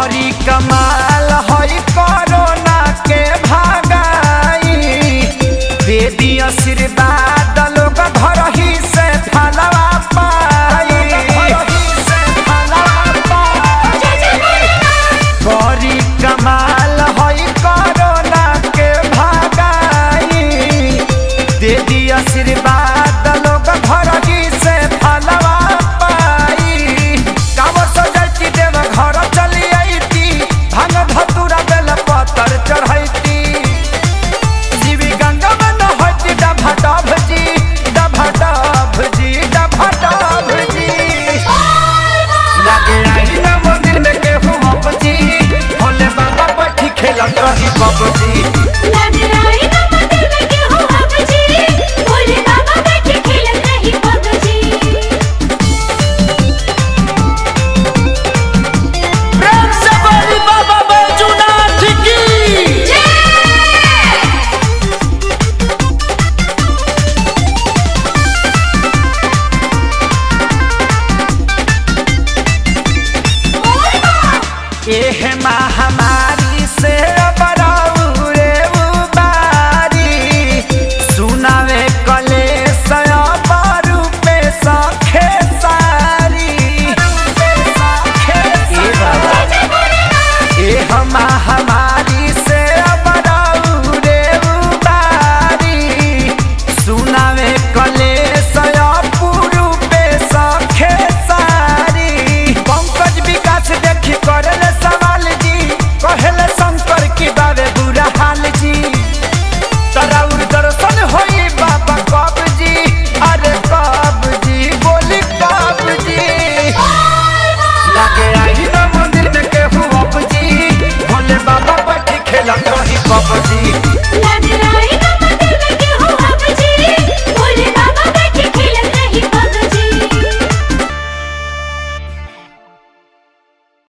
हरी कमाल हई कोरोना के भगाई। दे दी आशीर्वाद लोग घर ही से फलवा पाई। हरी कमाल हई कोरोना के भगाई। दे दी आशीर्वाद